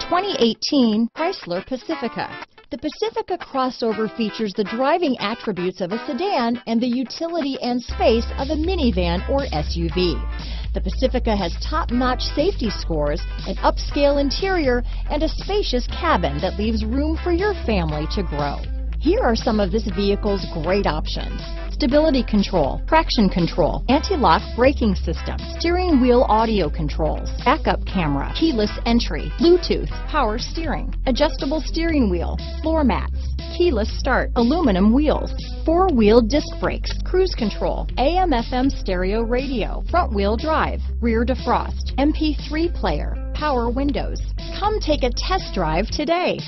2018 Chrysler Pacifica. The Pacifica crossover features the driving attributes of a sedan and the utility and space of a minivan or SUV. The Pacifica has top-notch safety scores, an upscale interior, and a spacious cabin that leaves room for your family to grow. Here are some of this vehicle's great options stability control, traction control, anti-lock braking system, steering wheel audio controls, backup camera, keyless entry, Bluetooth, power steering, adjustable steering wheel, floor mats, keyless start, aluminum wheels, four-wheel disc brakes, cruise control, AM FM stereo radio, front wheel drive, rear defrost, MP3 player, power windows. Come take a test drive today.